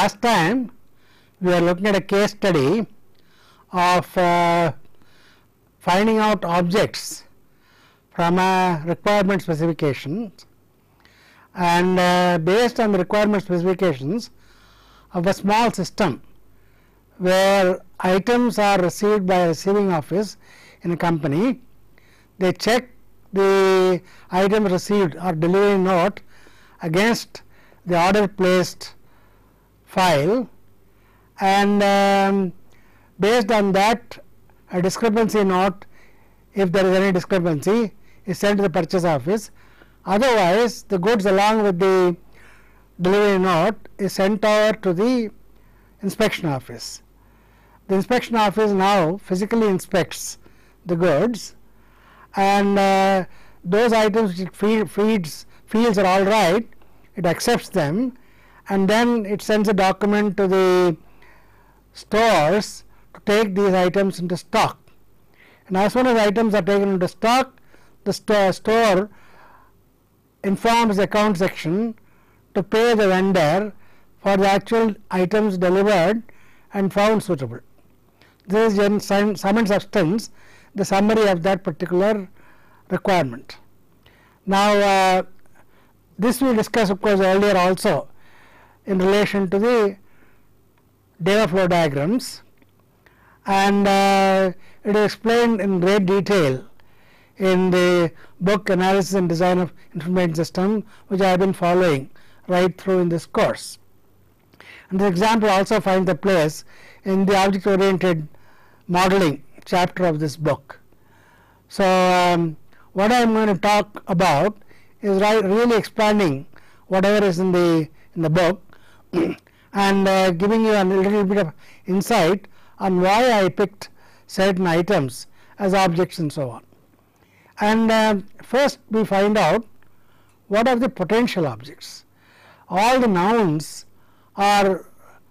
last time we are looking at a case study of uh, finding out objects from a requirement specification and uh, based on the requirement specifications of a small system where items are received by a receiving office in a company they check the item received or delivery note against the order placed file. And um, based on that a discrepancy note if there is any discrepancy is sent to the purchase office. Otherwise the goods along with the delivery note is sent over to the inspection office. The inspection office now physically inspects the goods. And uh, those items which it feed, feeds feels are all right. It accepts them and then it sends a document to the stores to take these items into stock and as soon as items are taken into stock the sto store informs the account section to pay the vendor for the actual items delivered and found suitable. This is in sum, sum and substance the summary of that particular requirement. Now, uh, this we discussed of course earlier also in relation to the data flow diagrams and uh, it is explained in great detail in the book analysis and design of information system which I have been following right through in this course. And the example also finds the place in the object oriented modeling chapter of this book. So, um, what I am going to talk about is right really expanding whatever is in the in the book and uh, giving you a little bit of insight on why I picked certain items as objects and so on. And uh, first we find out what are the potential objects. All the nouns are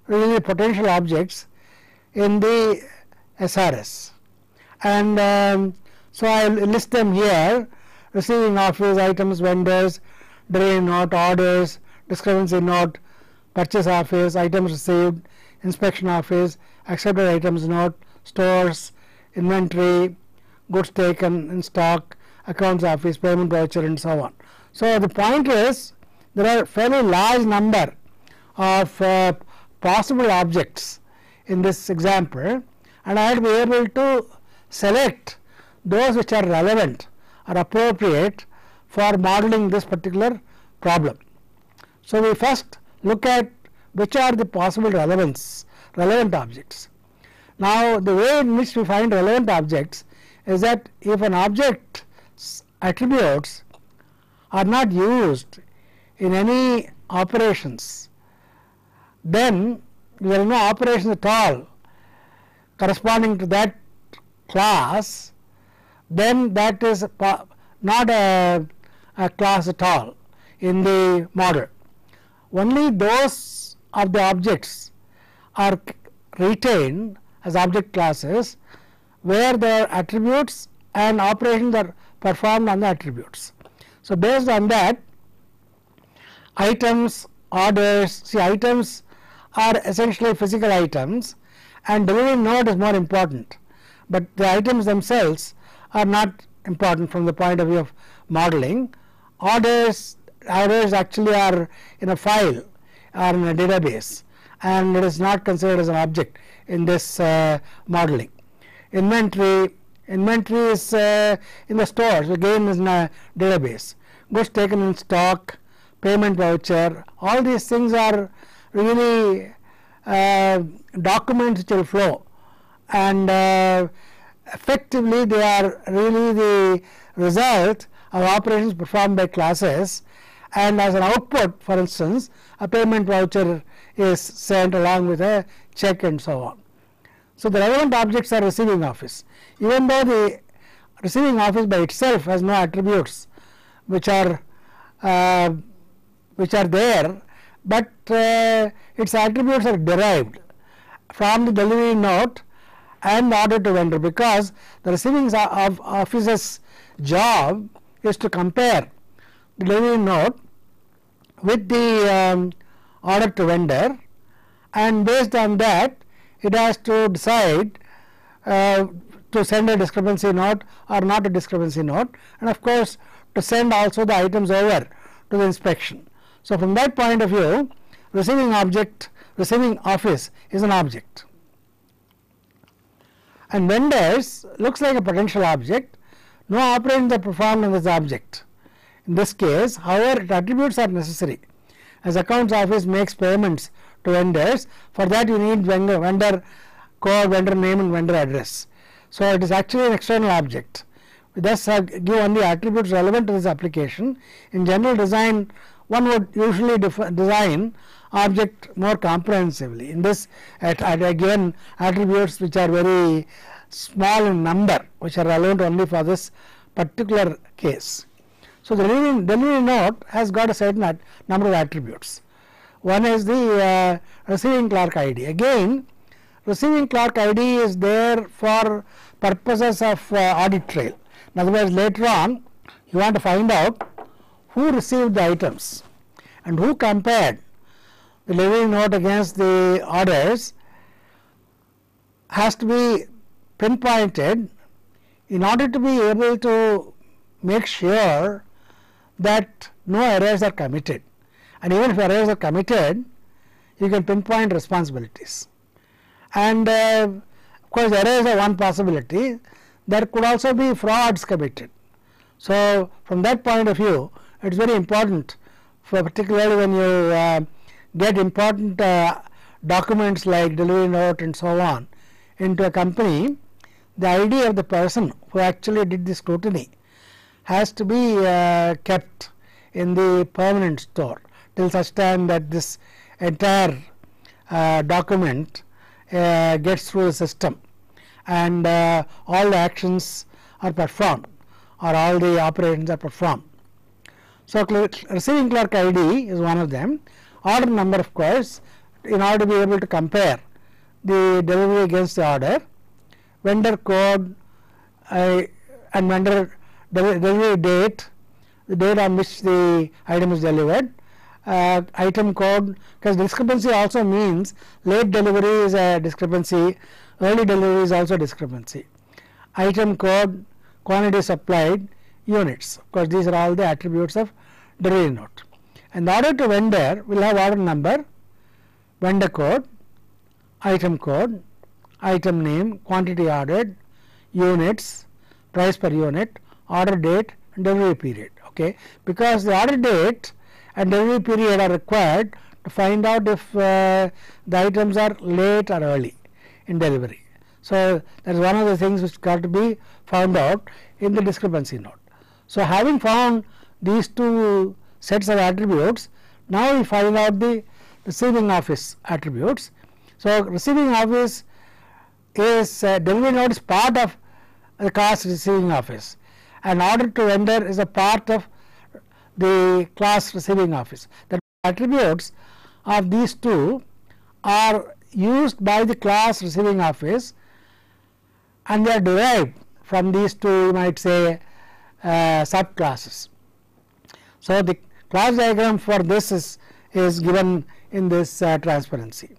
really potential objects in the SRS and um, so I will list them here receiving office items vendors delivery note orders discrepancy note purchase office items received inspection office accepted items note stores inventory goods taken in stock accounts office payment voucher and so on. So, the point is there are fairly large number of uh, possible objects in this example and I will be able to select those which are relevant or appropriate for modeling this particular problem. So, we first look at which are the possible relevance relevant objects. Now, the way in which we find relevant objects is that if an object's attributes are not used in any operations, then there are no operations at all corresponding to that class, then that is not a, a class at all in the model. Only those of the objects are retained as object classes where their attributes and operations are performed on the attributes. So, based on that items orders see items are essentially physical items and delivery note is more important, but the items themselves are not important from the point of view of modeling. Orders orders actually are in a file or in a database and it is not considered as an object in this uh, modeling. Inventory inventory is uh, in the stores again is in a database. Goods taken in stock, payment voucher, all these things are really uh, documents which will flow and uh, effectively they are really the result of operations performed by classes and as an output for instance a payment voucher is sent along with a check and so on. So, the relevant objects are receiving office even though the receiving office by itself has no attributes which are uh, which are there, but uh, its attributes are derived from the delivery note and the order to vendor because the receiving of office's job is to compare delivery note with the um, order to vendor and based on that it has to decide uh, to send a discrepancy note or not a discrepancy note and of course to send also the items over to the inspection. So, from that point of view receiving object receiving office is an object and vendors looks like a potential object no operations are performed on this object. In this case however attributes are necessary as accounts office makes payments to vendors for that you need vendor, vendor code vendor name and vendor address. So, it is actually an external object we thus give only attributes relevant to this application. In general design one would usually design object more comprehensively. In this at, at again attributes which are very small in number which are relevant only for this particular case. So, the delivery, delivery note has got a certain number of attributes. One is the uh, receiving clerk ID. Again receiving clerk ID is there for purposes of uh, audit trail. In other words later on you want to find out who received the items and who compared the delivery note against the orders has to be pinpointed in order to be able to make sure that no errors are committed. And even if errors are committed you can pinpoint responsibilities. And uh, of course errors are one possibility. There could also be frauds committed. So, from that point of view it is very important for particularly when you uh, get important uh, documents like delivery note and so on into a company the ID of the person who actually did the scrutiny has to be uh, kept in the permanent store till such time that this entire uh, document uh, gets through the system and uh, all the actions are performed or all the operations are performed. So, receiving clerk ID is one of them order number of course in order to be able to compare the delivery against the order vendor code uh, and vendor delivery date the date on which the item is delivered uh, item code because discrepancy also means late delivery is a discrepancy early delivery is also discrepancy. Item code quantity supplied units. Of course these are all the attributes of delivery note. And the order to vendor will have order number vendor code item code item name quantity ordered units price per unit order date and delivery period okay because the order date and delivery period are required to find out if uh, the items are late or early in delivery. So, that is one of the things which got to be found out in the discrepancy note. So, having found these two sets of attributes, now we find out the receiving office attributes. So, receiving office is uh, delivery note is part of the class receiving office and order to vendor is a part of the class receiving office. The attributes of these two are used by the class receiving office and they are derived from these two you might say uh, subclasses. So, the class diagram for this is, is given in this uh, transparency.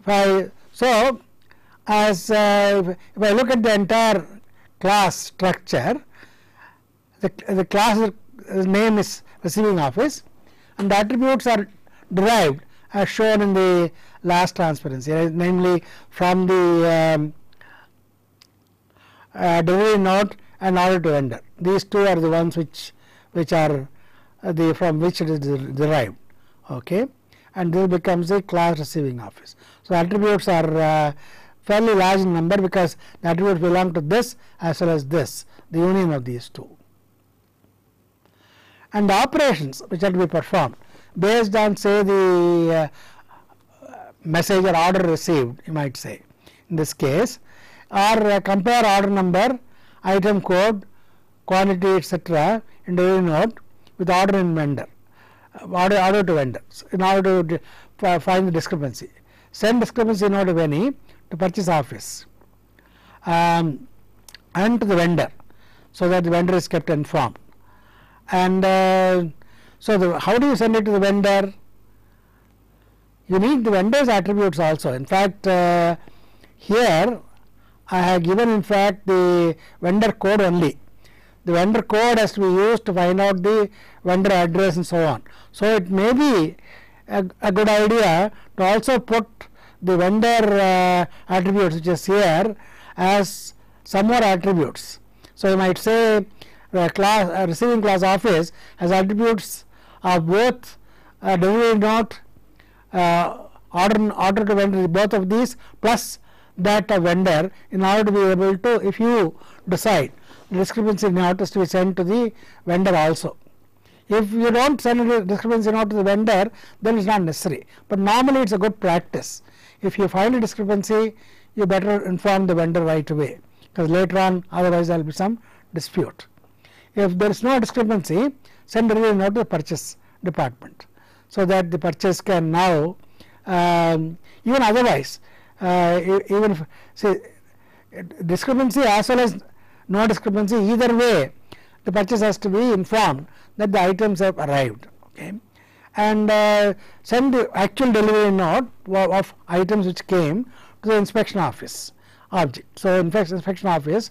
If I, so, as uh, if I look at the entire class structure, the, the class name is receiving office and the attributes are derived as shown in the last transparency, namely from the um, uh, delivery note and order to vendor. These two are the ones which which are uh, the from which it is derived. Okay, and this becomes a class receiving office. So attributes are uh, fairly large number because the attributes belong to this as well as this, the union of these two. And the operations which are to be performed based on say the uh, message or order received you might say in this case or uh, compare order number, item code, quantity etc. in delivery note with order in vendor, uh, order, order to vendors in order to find the discrepancy. Send discrepancy note if any to purchase office um, and to the vendor so that the vendor is kept informed. And uh, so, the, how do you send it to the vendor? you need the vendor's attributes also. In fact, uh, here I have given in fact the vendor code only. The vendor code has to be used to find out the vendor address and so on. So, it may be a, a good idea to also put the vendor uh, attributes which is here as some more attributes. So, you might say the class uh, receiving class office has attributes of both uh, delivery note uh, order order to vendor both of these plus that vendor in order to be able to if you decide discrepancy note is to be sent to the vendor also. If you do not send a discrepancy note to the vendor then it is not necessary, but normally it is a good practice. If you find a discrepancy you better inform the vendor right away because later on otherwise there will be some dispute. If there is no discrepancy send a note to the purchase department so that the purchase can now um, even otherwise uh, even if say discrepancy as well as no discrepancy either way the purchase has to be informed that the items have arrived okay and uh, send the actual delivery note of items which came to the inspection office object. So, inspection office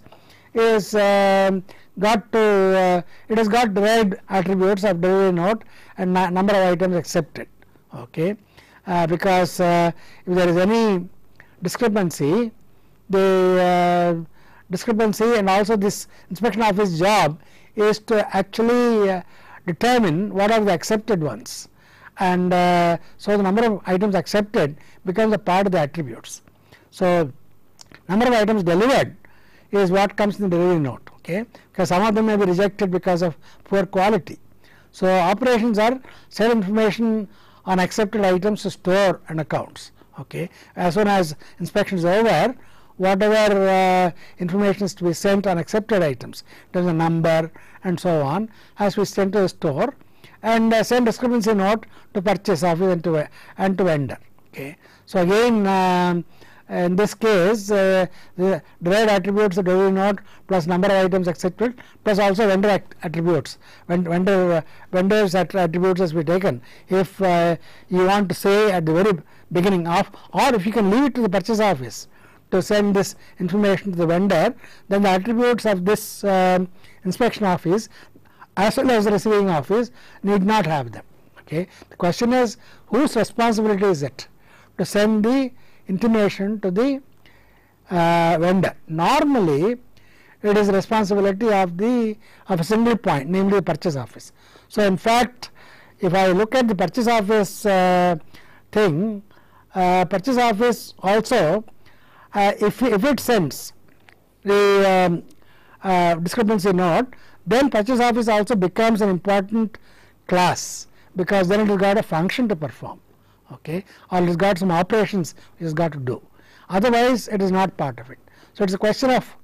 is uh, got to uh, it has got derived attributes of delivery note and number of items accepted okay uh, because uh, if there is any discrepancy the uh, discrepancy and also this inspection office job is to actually determine what are the accepted ones and uh, so the number of items accepted becomes a part of the attributes. So, number of items delivered is what comes in the delivery note okay because some of them may be rejected because of poor quality. So, operations are sell information on accepted items to store and accounts okay as soon as inspection is over whatever uh, information is to be sent on accepted items there is a number and so on has to be sent to the store and uh, send discrepancy note to purchase office and to and to vendor. Okay. So again um, in this case uh, the derived attributes of delivery note plus number of items accepted plus also vendor attributes. Vendor uh, vendors attributes has be taken. If uh, you want to say at the very beginning of or if you can leave it to the purchase office to send this information to the vendor then the attributes of this um, inspection office as well as the receiving office need not have them okay the question is whose responsibility is it to send the intimation to the uh, vendor. Normally, it is responsibility of the of a single point namely the purchase office. So, in fact, if I look at the purchase office uh, thing, uh, purchase office also uh, if, if it sends the um, uh, discrepancy note then purchase office also becomes an important class because then it has got a function to perform okay, or it has got some operations it has got to do. Otherwise, it is not part of it. So, it is a question of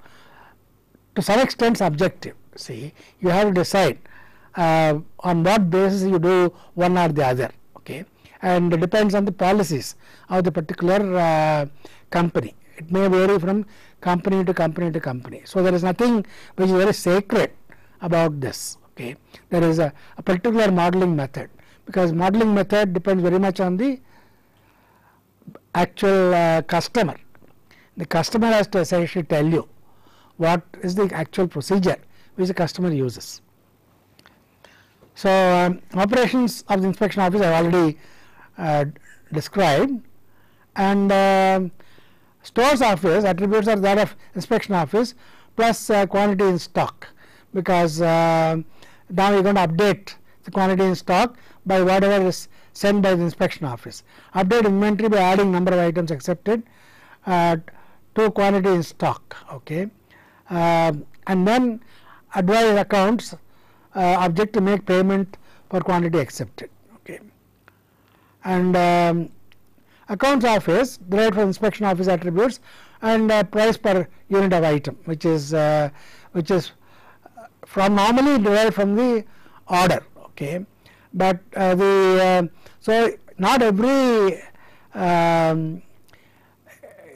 to some extent subjective. See, you have to decide uh, on what basis you do one or the other, okay, and it depends on the policies of the particular uh, company. It may vary from company to company to company. So, there is nothing which is very sacred about this. Okay, there is a, a particular modeling method because modeling method depends very much on the actual uh, customer. The customer has to essentially tell you what is the actual procedure which the customer uses. So, um, operations of the inspection office I have already uh, described and uh, stores office attributes are that of inspection office plus uh, quantity in stock because uh, now you are going to update the quantity in stock by whatever is sent by the inspection office. Update inventory by adding number of items accepted uh, to quantity in stock. Okay. Uh, and then advise accounts uh, object to make payment for quantity accepted. Okay. And um, accounts office derived from inspection office attributes and uh, price per unit of item which is uh, which is from normally derived from the order okay? But uh, the uh, so not every um,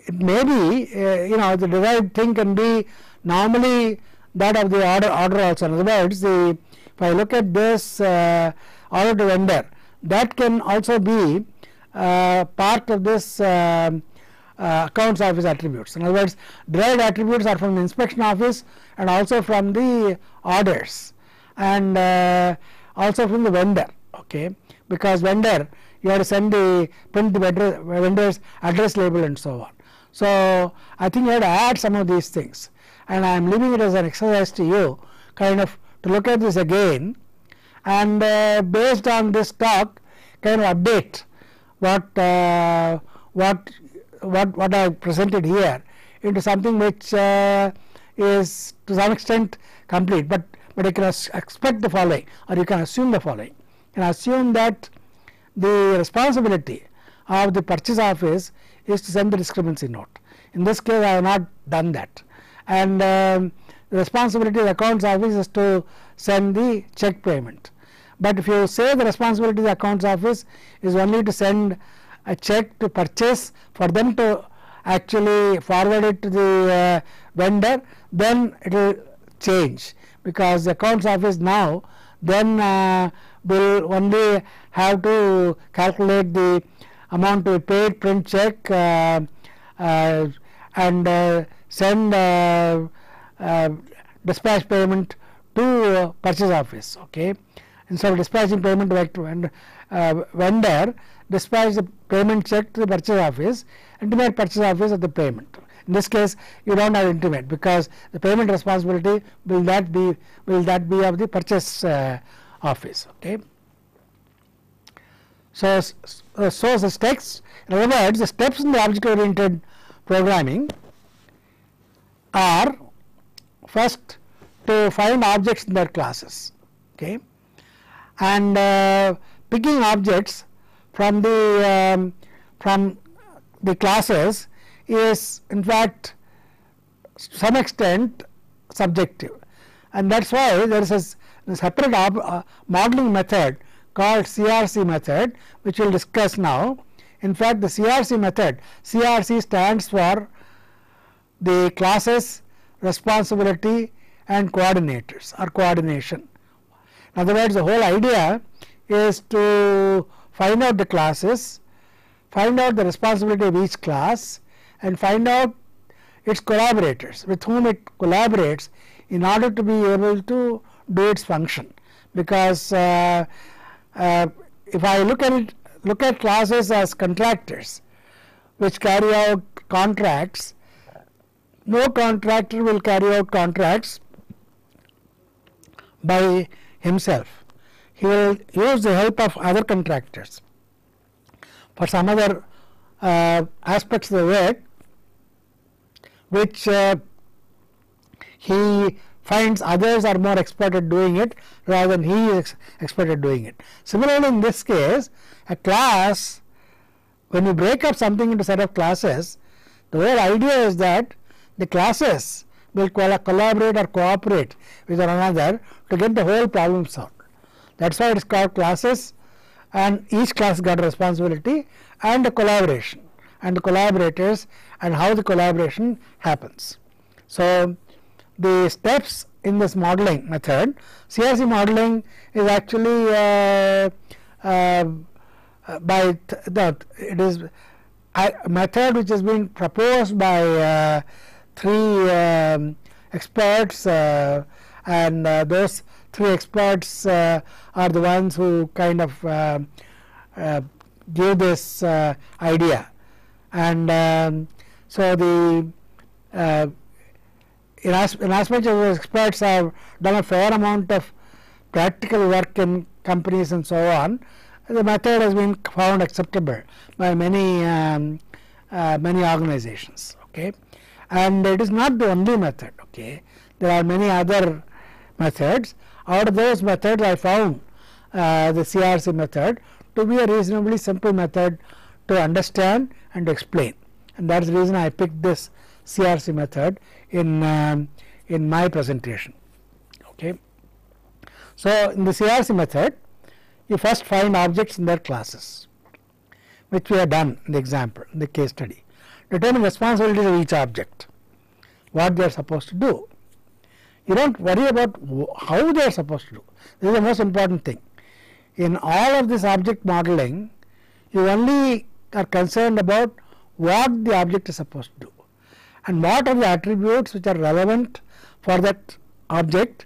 it may be uh, you know the derived thing can be normally that of the order order also. In other words the if I look at this uh, order to vendor that can also be uh, part of this um, uh, accounts office attributes. In other words, derived attributes are from the inspection office and also from the orders and uh, also from the vendor. Okay, because vendor you have to send the print the vendor, vendor's address label and so on. So I think you have to add some of these things, and I am leaving it as an exercise to you, kind of to look at this again, and uh, based on this talk, kind of update what uh, what what what I presented here into something which uh, is to some extent complete, but but you can expect the following, or you can assume the following. You can assume that the responsibility of the purchase office is to send the discrepancy note. In this case, I have not done that, and um, the responsibility of the accounts office is to send the check payment. But if you say the responsibility of the accounts office is only to send a check to purchase for them to actually forward it to the uh, vendor, then it will change because the accounts office now then uh, will only have to calculate the amount to be paid, print check uh, uh and uh, send uh, dispatch payment to purchase office. Okay. Instead of dispatching payment to vendor, dispatch the payment check to the purchase office, intimate purchase office of the payment. In this case, you don't have intimate because the payment responsibility will that be will that be of the purchase uh, office. Okay. So, uh, so the steps in other words the steps in the object oriented programming are first to find objects in their classes okay and uh, picking objects from the um, from the classes is in fact some extent subjective and that is why there is a, a separate uh, modeling method called CRC method which we will discuss now. In fact, the CRC method CRC stands for the classes responsibility and coordinators or coordination. In other words, the whole idea is to find out the classes, find out the responsibility of each class and find out its collaborators with whom it collaborates in order to be able to do its function. Because uh, uh, if I look at it, look at classes as contractors which carry out contracts, no contractor will carry out contracts by himself he will use the help of other contractors for some other uh, aspects of the work which uh, he finds others are more expert at doing it rather than he is expert at doing it. Similarly, in this case a class when you break up something into set of classes the whole idea is that the classes will collaborate or cooperate with one another to get the whole problem solved. That is why it is called classes and each class got responsibility and collaboration and the collaborators and how the collaboration happens. So, the steps in this modeling method CRC modeling is actually uh, uh, by that it is a method which has been proposed by uh, three um, experts uh, and uh, those three experts uh, are the ones who kind of uh, uh, gave this idea and um, so the as the experts have done a fair amount of practical work in companies and so on, the method has been found acceptable by many um, uh, many organizations. Okay, and it is not the only method. Okay, there are many other methods, out of those methods I found uh, the CRC method to be a reasonably simple method to understand and explain and that is the reason I picked this CRC method in um, in my presentation. Okay. So, in the CRC method you first find objects in their classes which we have done in the example in the case study. Determine responsibilities of each object, what they are supposed to do you don't worry about how they are supposed to do. This is the most important thing. In all of this object modeling, You only are concerned about what the object is supposed to do and what are the attributes which are relevant for that object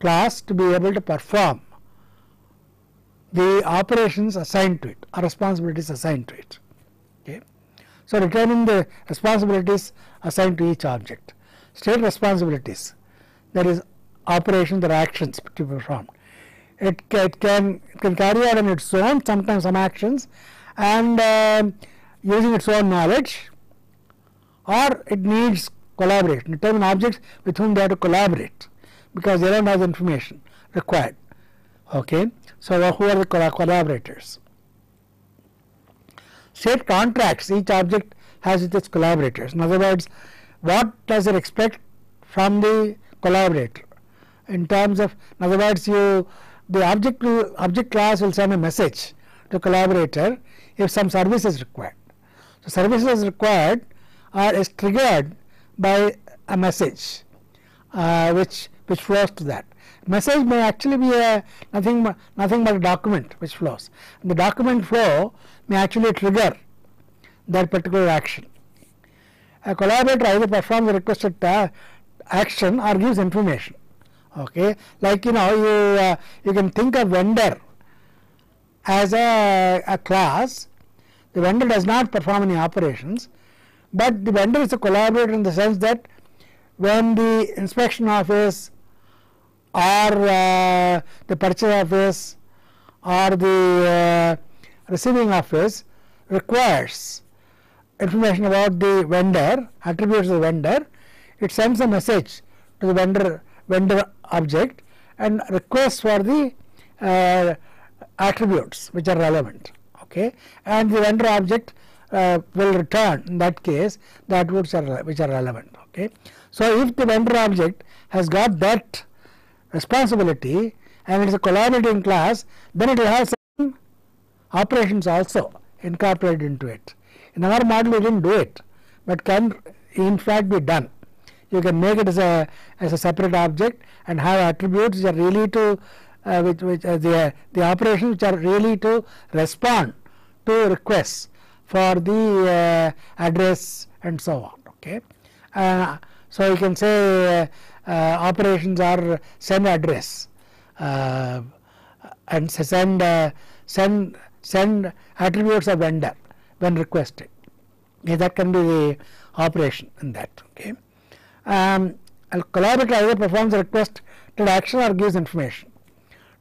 class to be able to perform the operations assigned to it or responsibilities assigned to it. Okay. So, returning the responsibilities assigned to each object. State responsibilities that is operations or actions to be performed. It, it, can, it can carry out on its own sometimes some actions and uh, using its own knowledge or it needs collaboration, determine objects with whom they have to collaborate because they don't have the information required. Okay. So, who are the collaborators? State contracts each object has with its collaborators. In other words, what does it expect from the collaborator in terms of in other words you the object object class will send a message to collaborator if some service is required. So, services required are is triggered by a message uh, which which flows to that. Message may actually be a nothing nothing but a document which flows. The document flow may actually trigger that particular action. A collaborator either performs the requested action or gives information. Okay, like you know you uh, you can think of vendor as a, a class. The vendor does not perform any operations, but the vendor is a collaborator in the sense that when the inspection office or uh, the purchase office or the uh, receiving office requires information about the vendor, attributes of the vendor, it sends a message to the vendor vendor object and requests for the uh, attributes which are relevant okay? And the vendor object uh, will return in that case the attributes are which are relevant okay? So if the vendor object has got that responsibility and it is a collaborating class then it will have some operations also incorporated into it. In our model we didn't do it but can in fact be done you can make it as a as a separate object and have attributes which are really to uh, which, which uh, the the operations which are really to respond to requests for the uh, address and so on okay? Uh, so you can say uh, operations are send address uh, and send send send attributes of vendor when requested. Okay, that can be the operation in that okay um, a collaborator either performs a request requested action or gives information.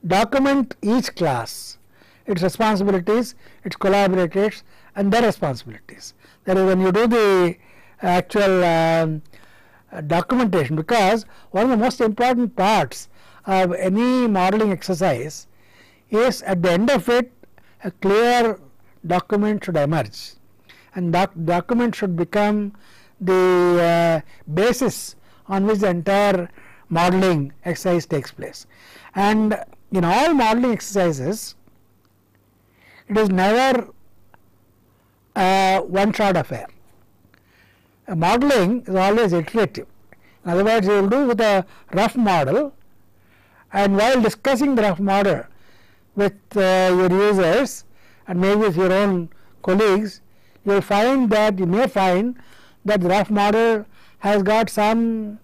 Document each class, its responsibilities, its collaborators and their responsibilities. That is when you do the actual um, documentation because one of the most important parts of any modeling exercise is at the end of it a clear document should emerge and that document should become the uh, basis on which the entire modeling exercise takes place. And in all modeling exercises, it is never a one shot affair. A modeling is always iterative. In other words, you will do with a rough model and while discussing the rough model with uh, your users and maybe with your own colleagues, you will find that you may find that rough model has got some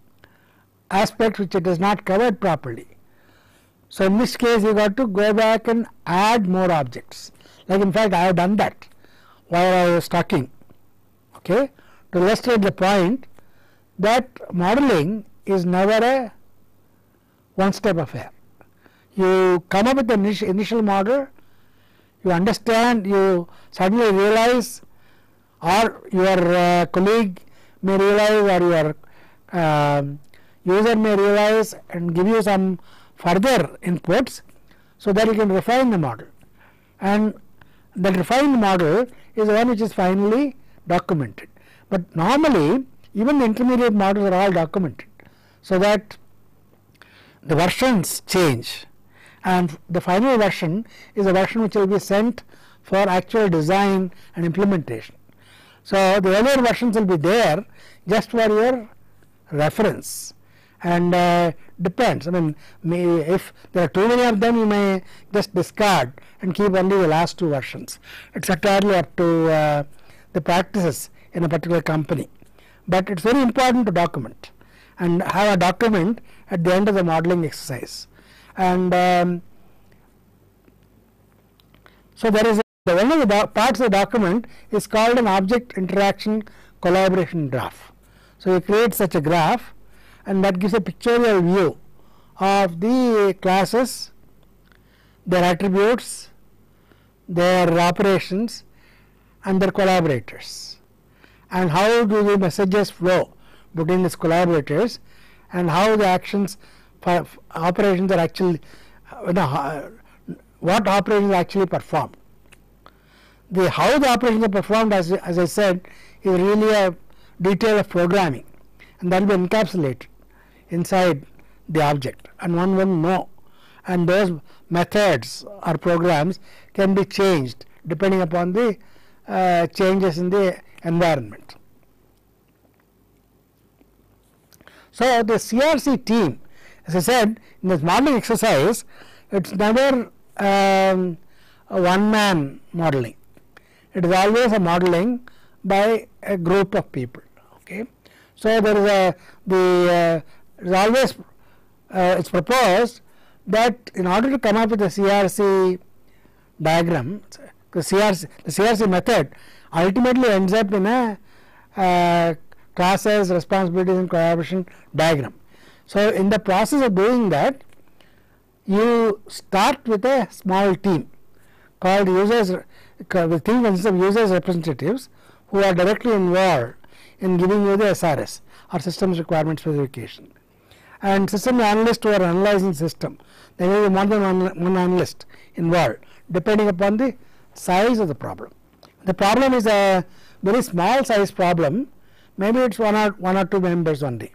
aspects which it is not covered properly. So, in this case you got to go back and add more objects like in fact I have done that while I was talking okay, to illustrate the point that modeling is never a one step affair. You come up with the initial model, you understand, you suddenly realize or your uh, colleague may realize or your uh, user may realize and give you some further inputs so that you can refine the model and the refined model is one which is finally documented. But normally even the intermediate models are all documented so that the versions change and the final version is a version which will be sent for actual design and implementation. So, the earlier versions will be there just for your reference and uh, depends. I mean, may, if there are too many of them, you may just discard and keep only the last two versions. It's entirely up to uh, the practices in a particular company, but it's very important to document and have a document at the end of the modeling exercise. And um, so there is a, one of the parts of the document is called an object interaction collaboration graph. So you create such a graph and that gives a pictorial view of the classes, their attributes, their operations and their collaborators and how do the messages flow between these collaborators and how the actions operations are actually uh, you know, uh, what operations are actually performed. The how the operations are performed as, as I said is really a detail of programming. And that will be encapsulated inside the object. And one will know. And those methods or programs can be changed depending upon the uh, changes in the environment. So, the CRC team as I said in this modeling exercise it is never um, one man modeling it is always a modeling by a group of people okay. So, there is a the uh, is always uh, it is proposed that in order to come up with a CRC diagram the CRC the CRC method ultimately ends up in a uh, classes responsibilities and collaboration diagram. So, in the process of doing that you start with a small team called users the team consists of users representatives who are directly involved in giving you the SRS or systems requirement specification and system analysts who are analyzing system there may be more than one, one analyst involved depending upon the size of the problem. The problem is a very small size problem maybe it is one or one or two members only.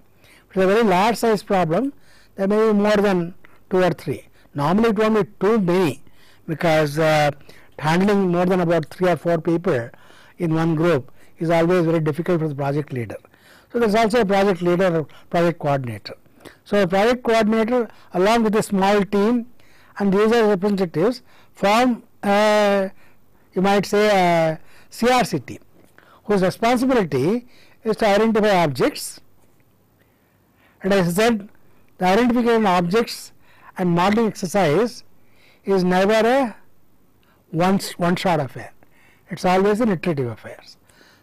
If it is a very large size problem there may be more than two or three. Normally it won't be too many because uh, handling more than about three or four people in one group is always very difficult for the project leader. So, there is also a project leader project coordinator. So, a project coordinator along with a small team and user representatives form a, you might say a CRC team whose responsibility is to identify objects and as I said the identification of objects and modeling exercise is never a one, one shot affair it is always an iterative affair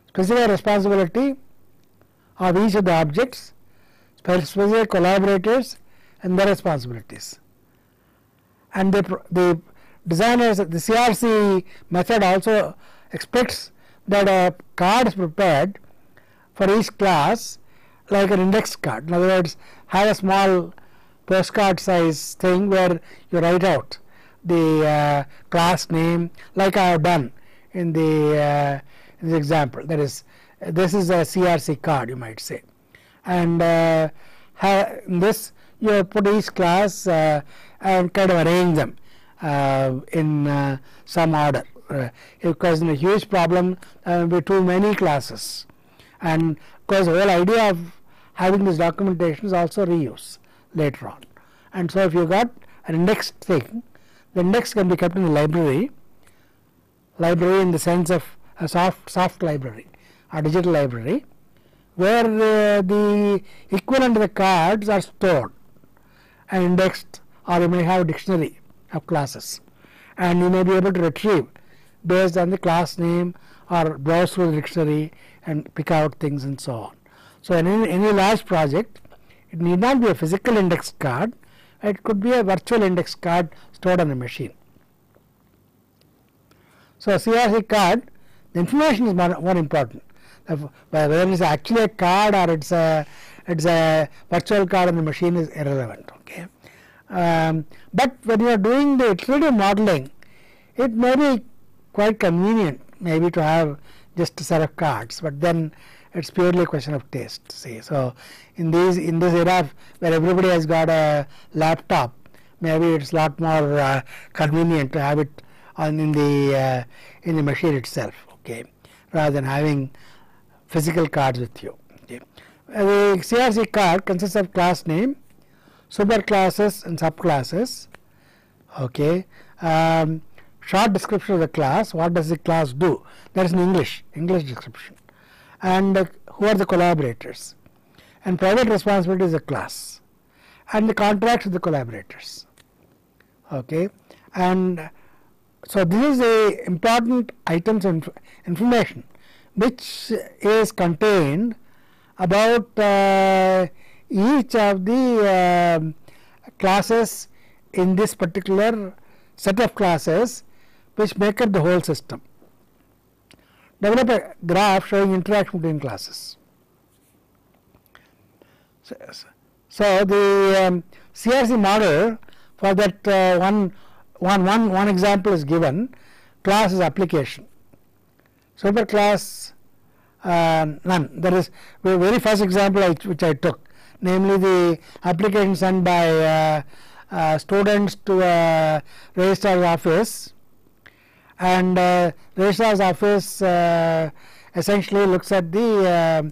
specific responsibility of each of the objects, specific collaborators and their responsibilities. And the, the designers, the CRC method also expects that a card is prepared for each class like an index card. In other words, have a small postcard size thing where you write out the uh, class name like I have done in the uh, this example. That is this is a CRC card you might say. And uh, this you have put each class uh, and kind of arrange them uh, in uh, some order. Because in a huge problem there will be too many classes. And because the whole idea of having this documentation is also reuse later on. And so if you got an indexed thing the index can be kept in the library. Library in the sense of a soft soft library a digital library where uh, the equivalent of the cards are stored and indexed or you may have a dictionary of classes. And you may be able to retrieve based on the class name or browse through the dictionary and pick out things and so on. So, in any, any large project it need not be a physical index card it could be a virtual index card stored on a machine. So, CRC card the information is more, more important whether it is actually a card or it's a it's a virtual card on the machine is irrelevant okay um, but when you are doing the iterative modeling it may be quite convenient maybe to have just a set of cards but then it's purely a question of taste see so in these in this era where everybody has got a laptop maybe it's a lot more uh, convenient to have it on in the uh, in the machine itself okay rather than having physical cards with you okay. Uh, the CRC card consists of class name, superclasses and subclasses. Okay. Um, short description of the class. What does the class do? That is in English, English description. And uh, who are the collaborators? And private responsibility is a class. And the contracts with the collaborators. Okay. And so this is the important items of information which is contained about uh, each of the uh, classes in this particular set of classes which make up the whole system. Develop a graph showing interaction between classes. So, so the um, CRC model for that uh, one, one, one, one example is given class is application. Superclass uh, none. There is the very first example I, which I took, namely the application sent by uh, uh, students to a office, and uh, registrar's office uh, essentially looks at the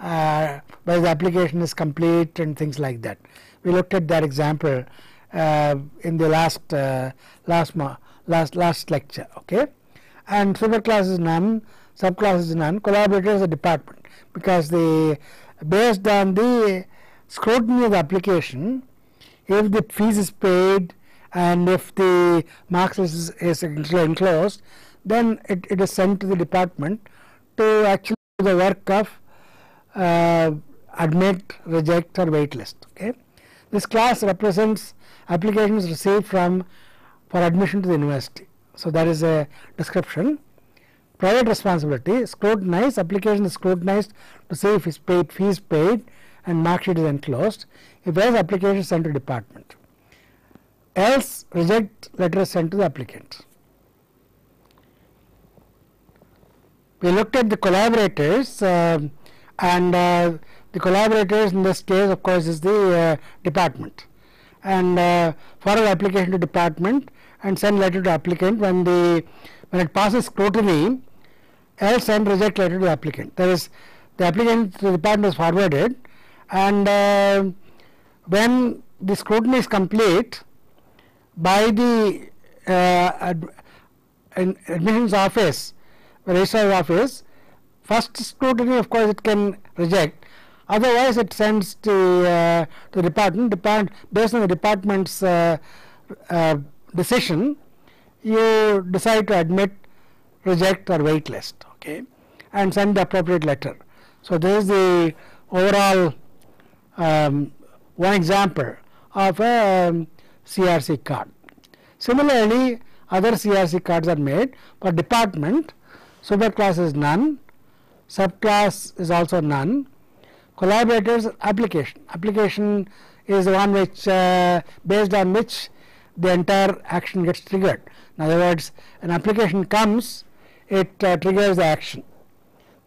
uh, uh, whether the application is complete and things like that. We looked at that example uh, in the last uh, last last last lecture. Okay, and superclass is none subclass is none, collaborator is a department because the based on the scrutiny of the application, if the fees is paid and if the marks is, is enclosed, then it, it is sent to the department to actually do the work of uh, admit, reject or waitlist. Okay. This class represents applications received from for admission to the university. So, that is a description private responsibility scrutinized, application is scrutinized to see if his paid fees paid and mark sheet is enclosed if there is application sent to department else reject letter sent to the applicant we looked at the collaborators uh, and uh, the collaborators in this case of course is the uh, department and uh, forward application to department and send letter to applicant when the when it passes scrutiny, else send reject letter to applicant. That is, the applicant to the department is forwarded, and uh, when the scrutiny is complete by the uh, ad, admissions office, registrar's office, first scrutiny of course it can reject, otherwise it sends to, uh, department, department based on the department's uh, uh, decision you decide to admit, reject or wait list, okay, and send the appropriate letter. So, this is the overall um, one example of a um, CRC card. Similarly, other CRC cards are made for department, superclass is none, subclass is also none, collaborators application. Application is one which uh, based on which the entire action gets triggered. In other words, an application comes, it uh, triggers the action.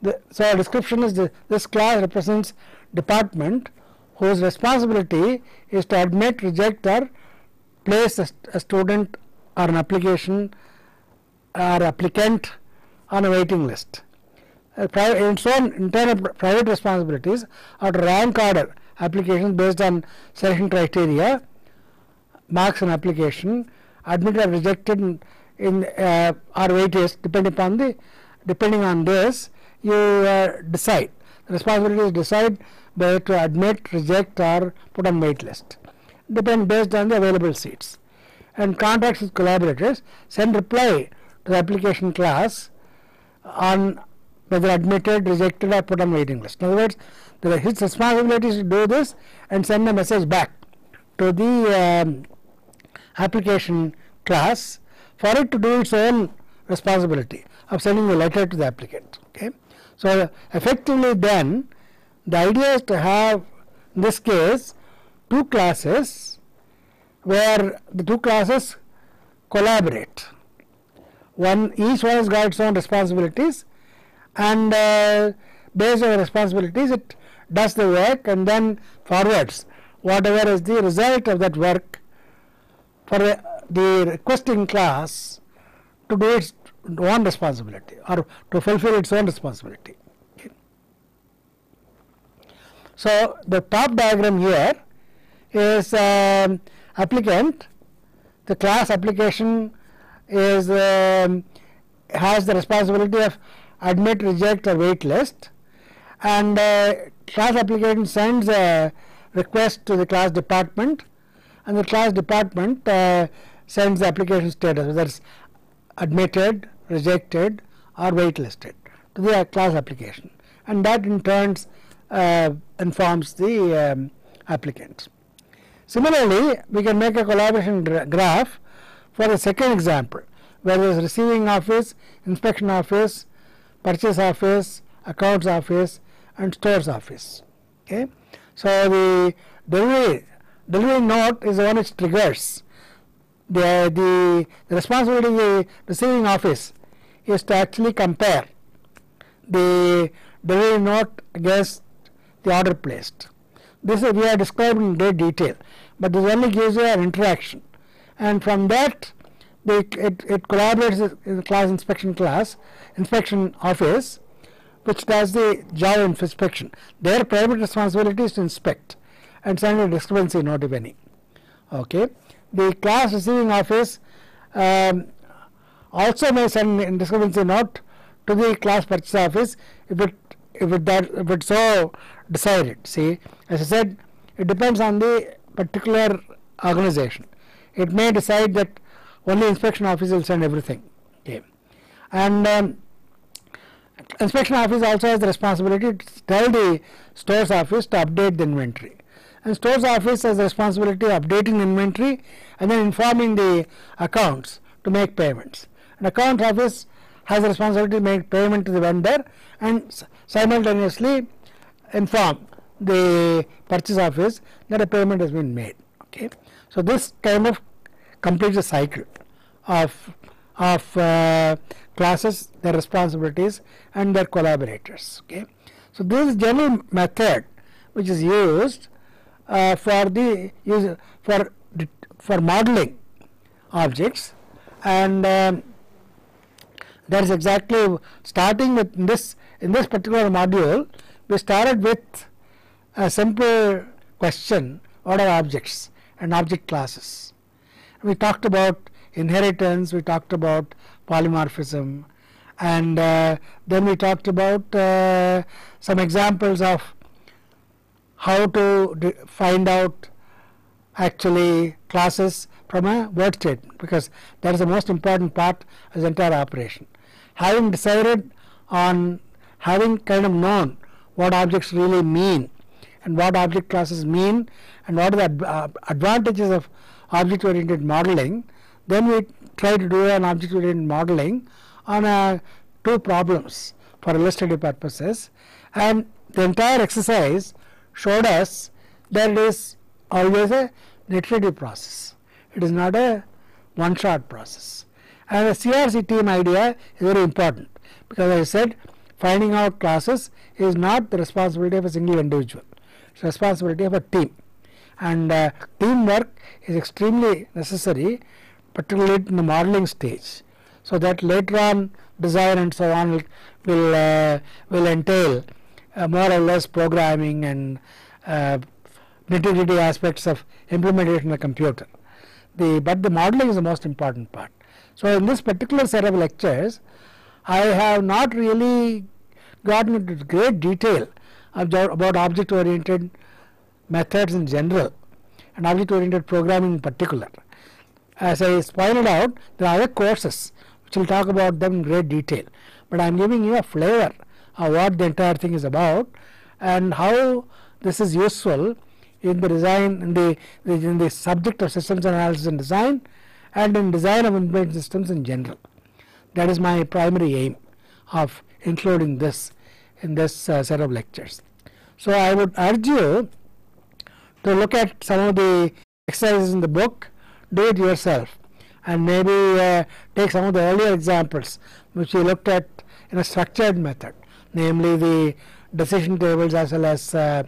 The, so, description is the, this class represents department whose responsibility is to admit, reject or place a, a student or an application or applicant on a waiting list. Uh, its own internal private responsibilities are to rank order applications based on selection criteria, marks an application admitted or rejected in, in uh, or weightage depending upon the depending on this you uh, decide the responsibility is decide whether to admit reject or put on wait list depend based on the available seats and contacts with collaborators send reply to the application class on whether admitted rejected or put on waiting list in other words the, his responsibility is to do this and send a message back to the um, application class for it to do its own responsibility of sending a letter to the applicant. Okay. So, effectively then the idea is to have in this case two classes where the two classes collaborate. One each one has got its own responsibilities and uh, based on the responsibilities it does the work and then forwards whatever is the result of that work for the requesting class to do its own responsibility or to fulfill its own responsibility. Okay. So, the top diagram here is um, applicant, the class application is um, has the responsibility of admit, reject or wait list. And uh, class application sends a request to the class department. And the class department uh, sends the application status whether it's admitted, rejected or waitlisted to the class application. And that in turn uh, informs the um, applicant. Similarly, we can make a collaboration graph for the second example where there is receiving office, inspection office, purchase office, accounts office and stores office. Okay. So, the delivery, delivery note is the one which triggers the, the, the responsibility of the receiving office is to actually compare the delivery note against the order placed. This is, we are described in great detail, but this only gives you an interaction and from that it, it collaborates with the class inspection class inspection office which does the job inspection. Their private responsibility is to inspect and send a discrepancy note if any. Okay. The class receiving office um, also may send a discrepancy note to the class purchase office if it if it that if it so decided. See, as I said, it depends on the particular organization. It may decide that only inspection office will send everything. Okay. And um, inspection office also has the responsibility to tell the stores office to update the inventory and stores office has the responsibility of updating inventory and then informing the accounts to make payments and account office has the responsibility to make payment to the vendor and simultaneously inform the purchase office that a payment has been made okay so this kind of completes the cycle of of uh, classes, their responsibilities and their collaborators. Okay. So, this general method which is used uh, for the use for for modeling objects and um, that is exactly starting with this in this particular module we started with a simple question what are objects and object classes. We talked about inheritance, we talked about polymorphism and uh, then we talked about uh, some examples of how to find out actually classes from a word statement because that is the most important part of the entire operation. Having decided on having kind of known what objects really mean and what object classes mean and what are the uh, advantages of object oriented modeling then we try to do an object oriented modeling on a two problems for illustrative purposes and the entire exercise showed us that it is always a iterative process. It is not a one shot process. And the CRC team idea is very important because I said finding out classes is not the responsibility of a single individual, it is responsibility of a team. And uh, teamwork is extremely necessary particularly in the modeling stage. So, that later on design and so on will will, uh, will entail uh, more or less programming and uh, nitty gritty aspects of implementation of the computer. The, but the modeling is the most important part. So, in this particular set of lectures I have not really gotten into great detail about object oriented methods in general and object oriented programming in particular as I pointed out there are other courses which will talk about them in great detail, but I am giving you a flavor of what the entire thing is about and how this is useful in the design in the in the subject of systems analysis and design and in design of information systems in general. That is my primary aim of including this in this uh, set of lectures. So, I would urge you to look at some of the exercises in the book do it yourself and maybe uh, take some of the earlier examples which we looked at in a structured method namely the decision tables as well as uh,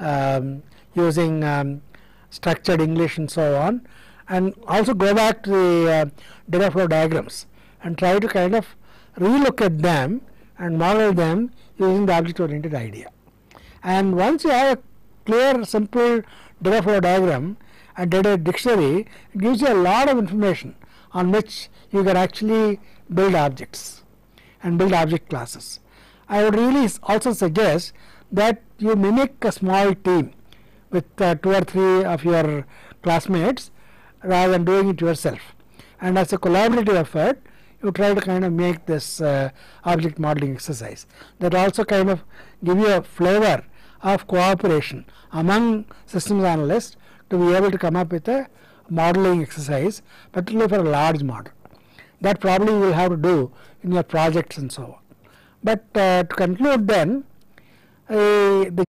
um, using um, structured English and so on and also go back to the uh, data flow diagrams and try to kind of relook at them and model them using the object oriented idea. And once you have a clear, simple data flow diagram and data dictionary, it gives you a lot of information on which you can actually build objects and build object classes. I would really also suggest that you mimic a small team with uh, two or three of your classmates rather than doing it yourself. And as a collaborative effort, you try to kind of make this uh, object modeling exercise. That also kind of give you a flavor of cooperation among systems analysts to be able to come up with a modeling exercise, particularly for a large model. That probably you will have to do in your projects and so on. But uh, to conclude then, uh, the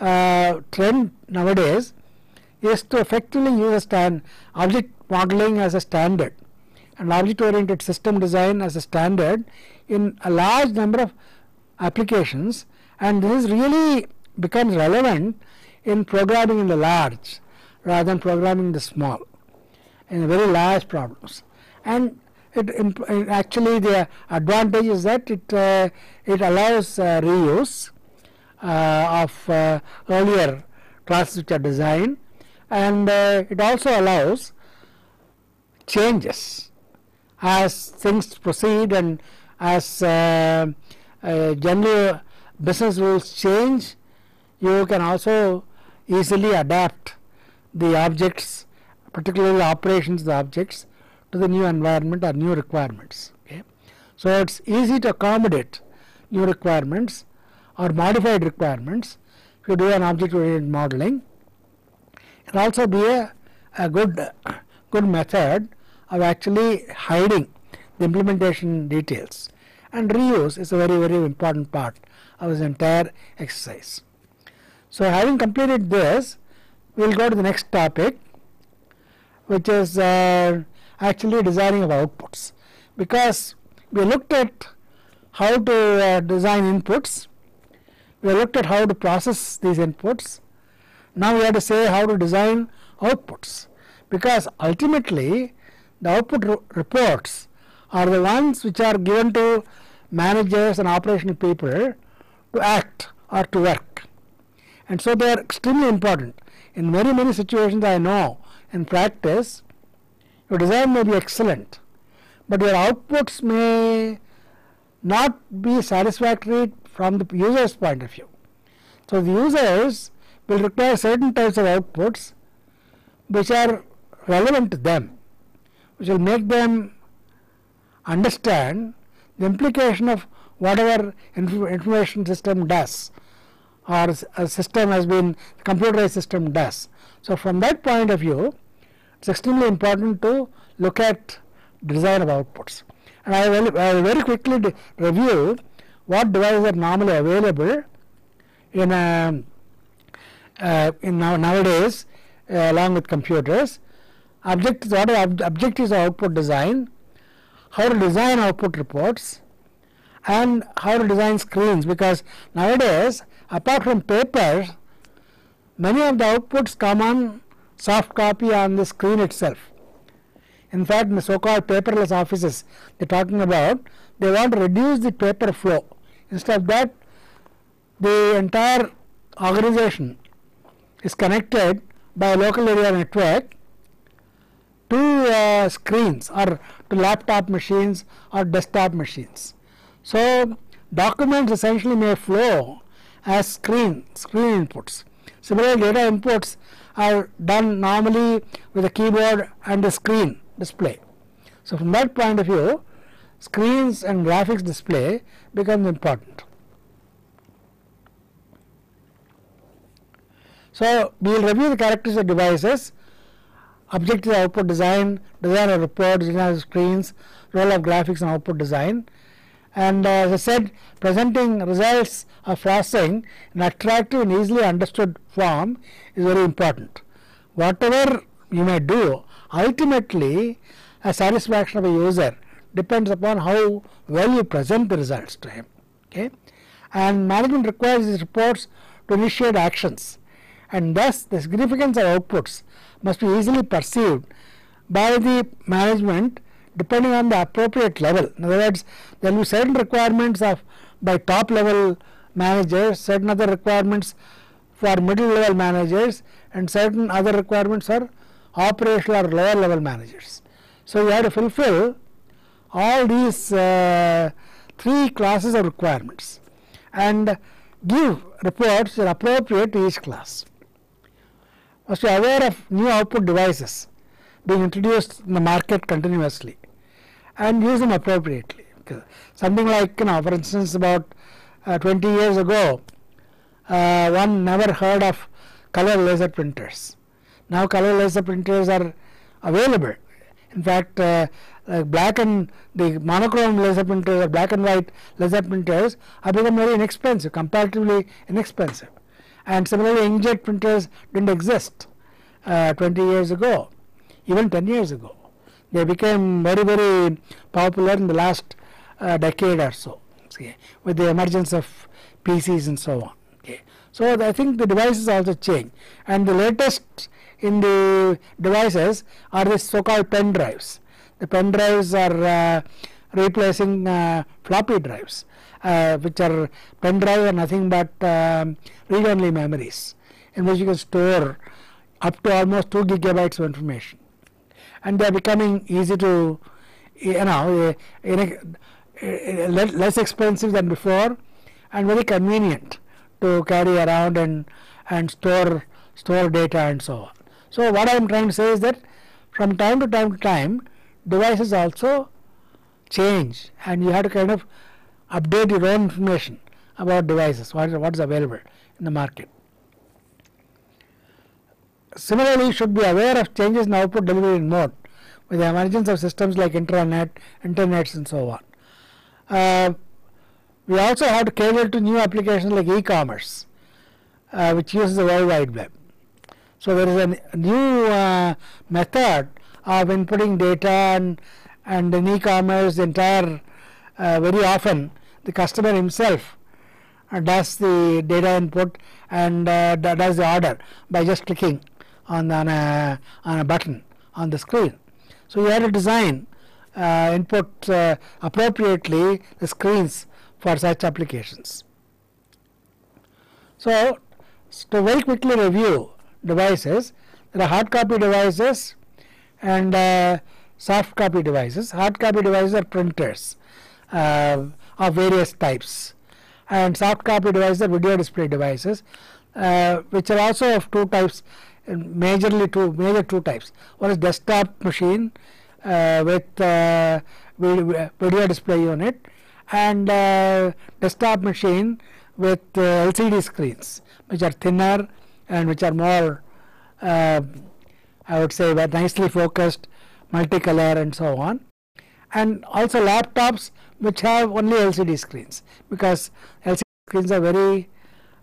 uh, trend nowadays is to effectively use a stand object modeling as a standard and object oriented system design as a standard in a large number of applications and this really becomes relevant in programming in the large rather than programming the small in very large problems. And it, it actually the advantage is that it uh, it allows uh, reuse uh, of uh, earlier classes which are designed and uh, it also allows changes as things proceed and as uh, uh, generally business rules change you can also easily adapt the objects particularly operations the objects to the new environment or new requirements okay. So, it is easy to accommodate new requirements or modified requirements if you do an object oriented modeling. It also be a, a good good method of actually hiding the implementation details. And reuse is a very very important part of this entire exercise. So, having completed this we will go to the next topic which is uh, actually designing of outputs. Because we looked at how to uh, design inputs, we looked at how to process these inputs, now we have to say how to design outputs. Because ultimately the output reports are the ones which are given to managers and operational people to act or to work. And so they are extremely important. In very many situations I know in practice, your design may be excellent, but your outputs may not be satisfactory from the user's point of view. So the users will require certain types of outputs which are relevant to them which will make them understand the implication of whatever inf information system does or a system has been computerized system does. So, from that point of view it is extremely important to look at design of outputs and I will, I will very quickly review what devices are normally available in a, uh, in now, nowadays uh, along with computers objectives what are ob objectives of output design, how to design output reports and how to design screens because nowadays apart from paper many of the outputs come on soft copy on the screen itself. In fact, in the so called paperless offices they are talking about they want to reduce the paper flow instead of that the entire organization is connected by a local area network to uh, screens or to laptop machines or desktop machines. So, documents essentially may flow as screen screen inputs. Similarly, data inputs are done normally with a keyboard and a screen display. So, from that point of view screens and graphics display becomes important. So, we will review the characteristics of devices objective output design, design of reports, design of screens, role of graphics and output design. And uh, as I said, presenting results of processing in attractive and easily understood form is very important. Whatever you may do, ultimately a satisfaction of a user depends upon how well you present the results to him. Okay? And management requires these reports to initiate actions and thus the significance of outputs must be easily perceived by the management depending on the appropriate level. In other words, there will be certain requirements of by top level managers, certain other requirements for middle level managers and certain other requirements for operational or lower level managers. So, you have to fulfill all these uh, three classes of requirements and give reports that are appropriate to each class. Must be aware of new output devices being introduced in the market continuously and use them appropriately. Something like, you know, for instance, about uh, 20 years ago, uh, one never heard of color laser printers. Now, color laser printers are available. In fact, uh, black and the monochrome laser printers or black and white laser printers have become very inexpensive, comparatively inexpensive. And similarly, inkjet printers didn't exist uh, 20 years ago, even 10 years ago. They became very, very popular in the last uh, decade or so, okay, with the emergence of PCs and so on. Okay. So, I think the devices also change and the latest in the devices are the so called pen drives. The pen drives are uh, replacing uh, floppy drives Uh, which are pen drive are nothing but um, read only memories in which you can store up to almost 2 gigabytes of information and they are becoming easy to you know uh, uh, less expensive than before and very convenient to carry around and and store store data and so on. So, what I am trying to say is that from time to time to time devices also change and you have to kind of update your own information about devices what is, what is available in the market. Similarly, you should be aware of changes in output delivery mode with the emergence of systems like intranet, internets and so on. Uh, we also have to cater to new applications like e-commerce uh, which uses the World Wide Web. So, there is a new uh, method of inputting data and, and in e-commerce entire uh, very often the customer himself uh, does the data input and uh, does the order by just clicking on, on, a, on a button on the screen. So, you have to design uh, input uh, appropriately the screens for such applications. So, to very quickly review devices, there are hard copy devices and uh, soft copy devices. Hard copy devices are printers uh, of various types and soft copy devices are video display devices uh, which are also of two types majorly two major two types. One is desktop machine uh, with uh, video display unit and uh, desktop machine with uh, LCD screens which are thinner and which are more uh, I would say nicely focused multicolor and so on and also laptops which have only LCD screens because LCD screens are very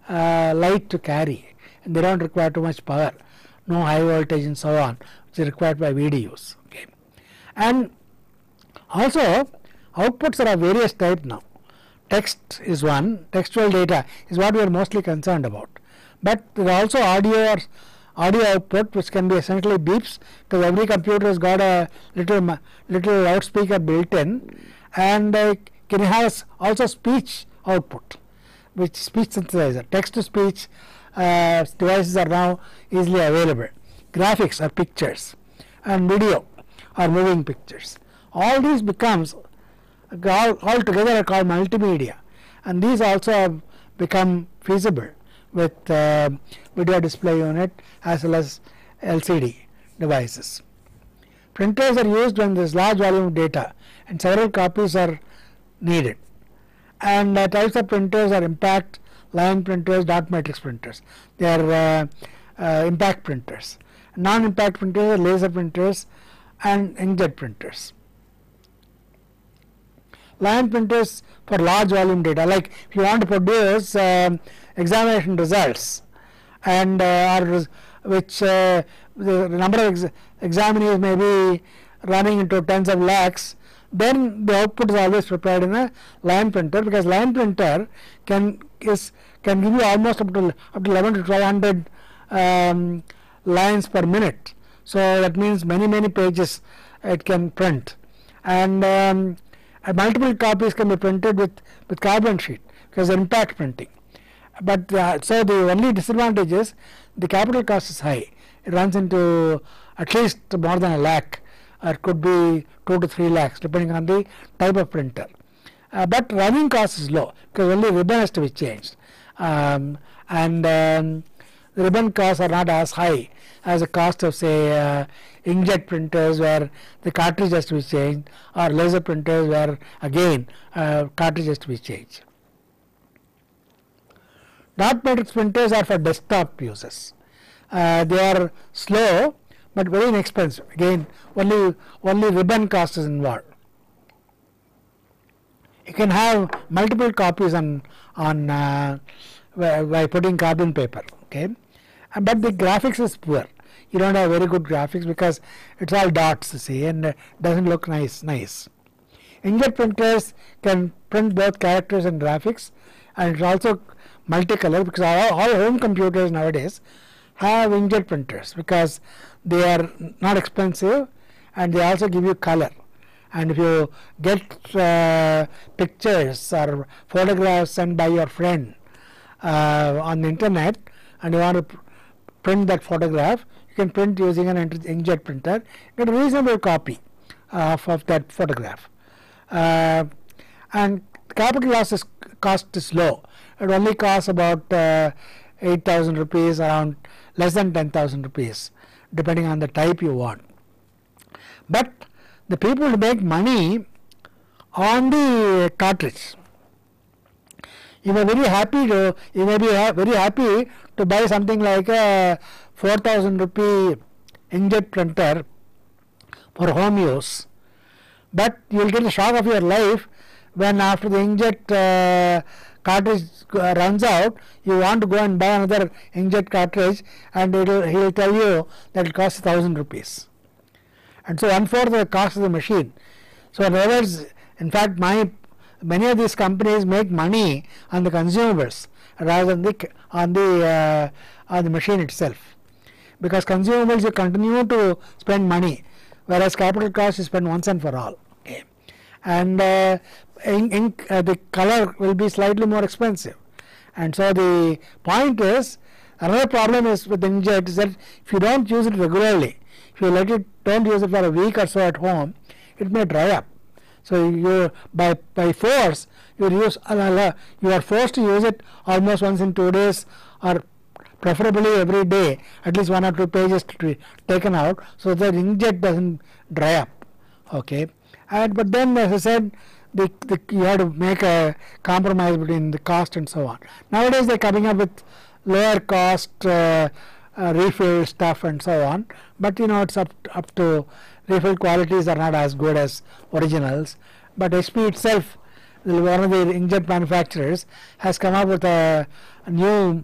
uh, light to carry and they don't require too much power no high voltage and so on which is required by VDUs okay? And also outputs are of various type now. Text is one textual data is what we are mostly concerned about. But there are also audio or audio output which can be essentially beeps because every computer has got a little little loudspeaker built in and uh, can have also speech output which speech synthesizer text to speech uh, devices are now easily available graphics are pictures and video are moving pictures all these becomes all, all together are called multimedia and these also have become feasible with uh, video display unit as well as LCD devices. Printers are used when there is large volume of data and several copies are needed and uh, types of printers are impact line printers, dot matrix printers. They are uh, uh, impact printers. Non-impact printers are laser printers and inkjet printers. Line printers for large volume data like if you want to produce um, examination results and uh, or which uh, the number of ex examinees may be running into tens of lakhs then the output is always prepared in a line printer because line printer can is can give you almost up to up to 11 to 1200 um, lines per minute. So that means many many pages it can print. And um, multiple copies can be printed with with carbon sheet because impact printing. But uh, so the only disadvantage is the capital cost is high. It runs into at least more than a lakh or could be 2 to 3 lakhs depending on the type of printer. Uh, but running cost is low because only ribbon has to be changed um, and um, the ribbon costs are not as high as the cost of say uh, inkjet printers where the cartridge has to be changed or laser printers where again uh, cartridge has to be changed. Dot matrix printers are for desktop uses. Uh, they are slow but very inexpensive. Again, only only ribbon cost is involved. You can have multiple copies on on uh, by putting carbon paper. Okay, but the graphics is poor. You don't have very good graphics because it's all dots, see, and doesn't look nice. Nice. Inkjet printers can print both characters and graphics, and it's also multicolor because all, all home computers nowadays have inkjet printers because they are not expensive and they also give you color. And if you get uh, pictures or photographs sent by your friend uh, on the internet and you want to pr print that photograph you can print using an inkjet printer. Get a reasonable copy of, of that photograph. Uh, and capital cost is low. It only costs about uh, 8000 rupees around less than 10000 rupees depending on the type you want. But the people make money on the cartridge you may very happy to you may be ha very happy to buy something like a 4000 rupee inkjet printer for home use. But you will get the shock of your life when after the inkjet uh, cartridge runs out you want to go and buy another inkjet cartridge and it will he will tell you that it costs 1000 rupees. And so one fourth of the cost of the machine. So in other words in fact my many of these companies make money on the consumables rather than the on the uh, on the machine itself. Because consumables you continue to spend money whereas capital cost you spend once and for all. And uh, ink, ink uh, the color will be slightly more expensive. And so the point is another problem is with inkjet is that if you don't use it regularly if you let it don't use it for a week or so at home it may dry up. So you by by force you use you are forced to use it almost once in two days or preferably every day at least one or two pages to be taken out so that inkjet doesn't dry up okay? And but then as I said the, the, you have to make a compromise between the cost and so on. Nowadays they're coming up with lower cost uh, uh, refill stuff and so on, but you know it's up up to refill qualities are not as good as originals. But HP itself, one of the inkjet manufacturers, has come up with a, a new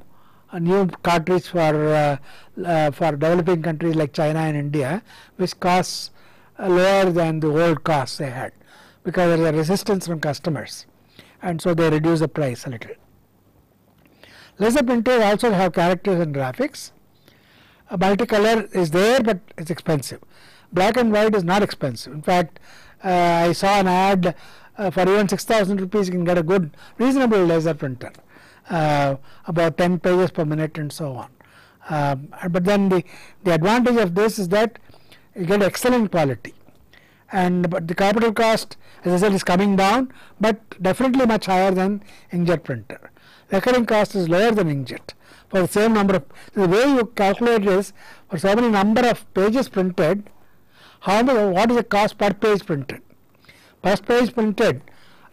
a new cartridge for uh, uh, for developing countries like China and India, which costs uh, lower than the old costs they had because there is a resistance from customers and so they reduce the price a little. Laser printers also have characters and graphics. A multicolor is there but it is expensive. Black and white is not expensive. In fact, uh, I saw an ad uh, for even 6000 rupees you can get a good reasonable laser printer uh, about 10 pages per minute and so on. Um, but then the, the advantage of this is that you get excellent quality and but the capital cost as I said is coming down but definitely much higher than inkjet printer. Recurring cost is lower than inkjet for the same number of the way you calculate is for so many number of pages printed how much what is the cost per page printed. Per page printed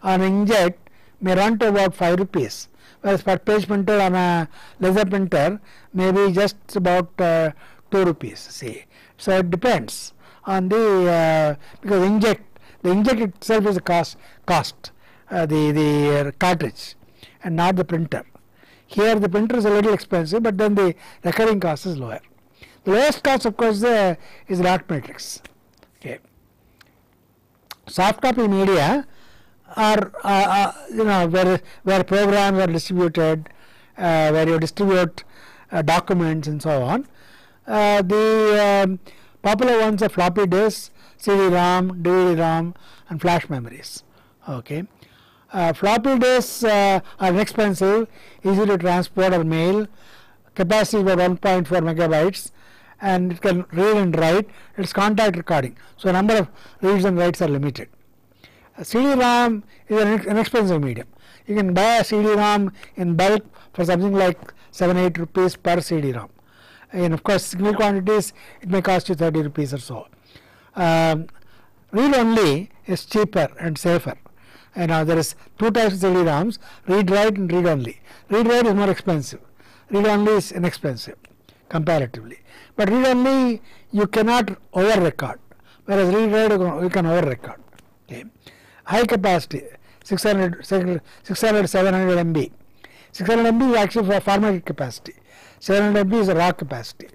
on inkjet may run to about 5 rupees whereas per page printed on a laser printer may be just about uh, 2 rupees see. So it depends on the uh, because inkjet the inkjet itself is a cost cost uh, the the cartridge and not the printer. Here the printer is a little expensive, but then the recurring cost is lower. The lowest cost, of course, uh, is dot matrix. Okay. Soft copy media are uh, uh, you know where where programs are distributed, uh, where you distribute uh, documents and so on. Uh, the um, Popular ones are floppy disks, CD-ROM, DVD-ROM and flash memories. Okay. Uh, floppy disks uh, are inexpensive, easy to transport or mail, capacity is about 1.4 megabytes and it can read and write, it's contact recording. So, number of reads and writes are limited. CD-ROM is an inexpensive medium. You can buy a CD-ROM in bulk for something like 7 8 rupees per CD-ROM. And of course, single quantities it may cost you 30 rupees or so. Um, read only is cheaper and safer. And now there is two types of CD-ROMs, read write and read only. Read write is more expensive. Read only is inexpensive comparatively. But read only you cannot over record, whereas read write you can over record. Okay. High capacity 600, 600 700 MB. 600 MB is actually for formatted capacity. 700 MB is a raw capacity.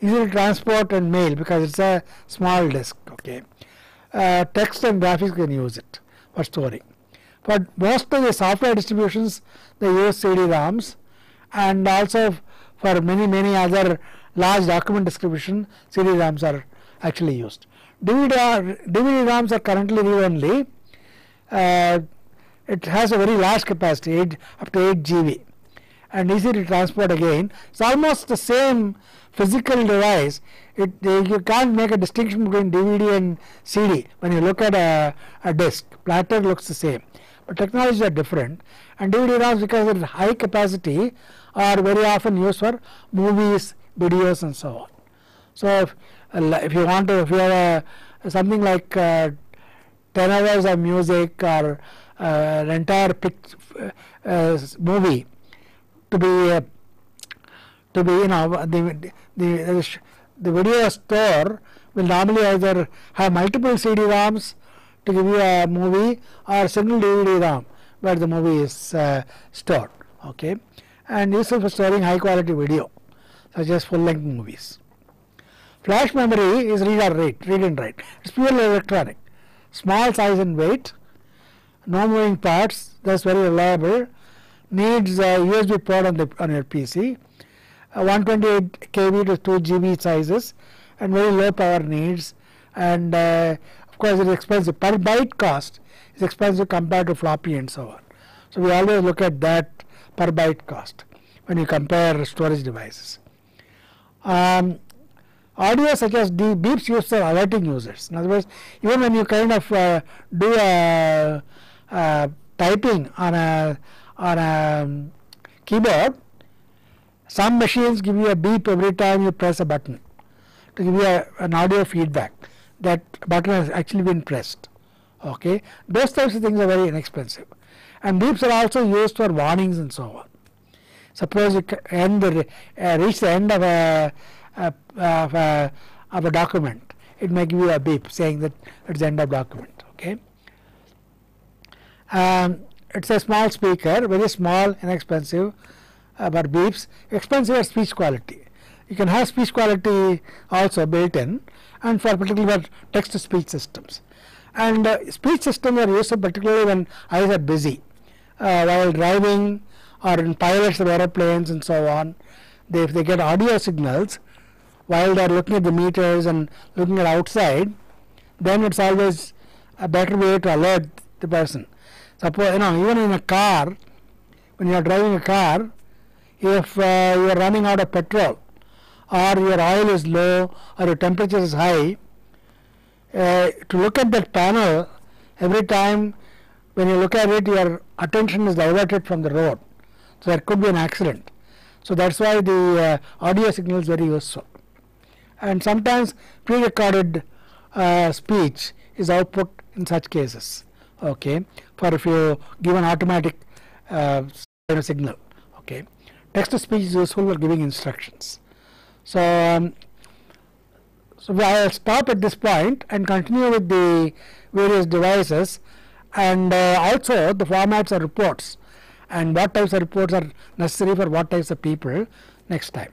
Easy to transport and mail because it's a small disk. Okay. Uh, text and graphics can use it for storing. But most of the software distributions they use CD-ROMs and also for many many other large document distribution CD-ROMs are actually used. DVD, DVD ROMs are currently read only. Uh, it has a very large capacity, eight, up to 8 GB and easy to transport again. It's almost the same physical device. It, you can't make a distinction between DVD and CD when you look at a, a disk. Platter looks the same, but technologies are different. And DVD ROMs, because of high capacity, are very often used for movies, videos, and so on. So, if, uh, if you want to, if you have a, something like uh, 10 hours of music or uh, an entire uh, uh, movie to be uh, to be you know the the the video store will normally either have multiple CD-ROMs to give you a movie or single DVD-ROM where the movie is uh, stored okay and useful for storing high quality video such as full length movies. Flash memory is read or write, read and write. It's purely electronic, small size and weight, no moving parts, thus very reliable. Needs a USB port on the on your PC, uh, 128 KB to 2 GB sizes, and very low power needs. And uh, of course, it is expensive. Per byte cost is expensive compared to floppy and so on. So we always look at that per byte cost when you compare storage devices. Um, audio such as the beeps used for alerting users. In other words, even when you kind of uh, do a uh, typing on a on a um, keyboard, some machines give you a beep every time you press a button to give you a, an audio feedback that button has actually been pressed. Okay, those types of things are very inexpensive, and beeps are also used for warnings and so on. Suppose you end the, uh, reach the end of a, a, of a of a document, it may give you a beep saying that it's the end of document. Okay. Um, it's a small speaker, very small, inexpensive, uh, but beeps, expensive at speech quality. You can have speech quality also built in and for particularly for text to speech systems. And uh, speech systems are used particularly when eyes are busy, uh, while driving or in pilots of aeroplanes and so on. They, if they get audio signals while they are looking at the meters and looking at outside, then it's always a better way to alert the person suppose you know even in a car when you are driving a car if uh, you are running out of petrol or your oil is low or your temperature is high uh, to look at that panel every time when you look at it your attention is diverted from the road. So there could be an accident. So that's why the uh, audio signal is very useful. And sometimes pre-recorded uh, speech is output in such cases okay. For if you give an automatic uh, signal okay. Text to speech is useful for giving instructions. So um, so I'll stop at this point and continue with the various devices. And uh, also the formats of reports and what types of reports are necessary for what types of people next time.